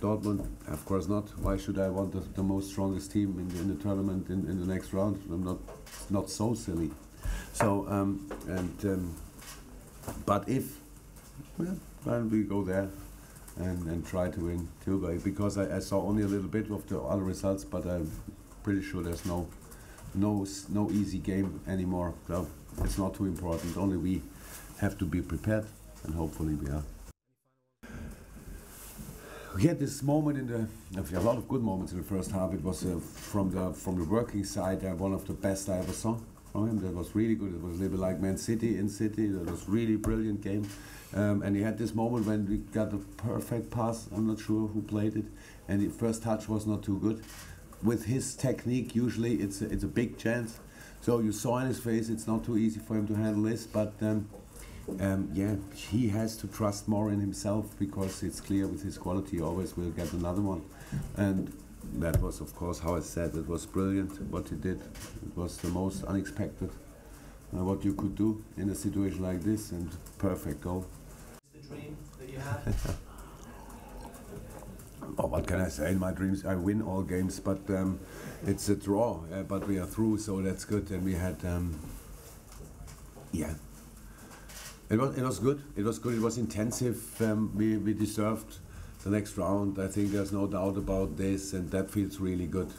Dortmund? Of course not. Why should I want the, the most strongest team in the, in the tournament in, in, the next round? I'm not not so silly. So um, and um, but if well, then we go there and, and try to win Tilburg because I, I saw only a little bit of the other results, but I'm pretty sure there's no no no easy game anymore. So it's not too important. Only we have to be prepared, and hopefully we are. We had this moment in the a lot of good moments in the first half. It was uh, from the from the working side uh, one of the best I ever saw from him. That was really good. It was a little bit like Man City in City. That was really brilliant game. Um, and he had this moment when we got a perfect pass. I'm not sure who played it, and the first touch was not too good. With his technique, usually it's a, it's a big chance. So you saw in his face it's not too easy for him to handle this, but. Um, um, yeah, he has to trust more in himself because it's clear with his quality he always will get another one. And that was, of course, how I said it was brilliant what he did. It was the most unexpected uh, what you could do in a situation like this, and perfect goal. the dream that you had? oh, what can I say? In my dreams, I win all games, but um, it's a draw. Uh, but we are through, so that's good. And we had, um, yeah, it was it was good. It was good. It was intensive. Um, we we deserved the next round. I think there's no doubt about this, and that feels really good.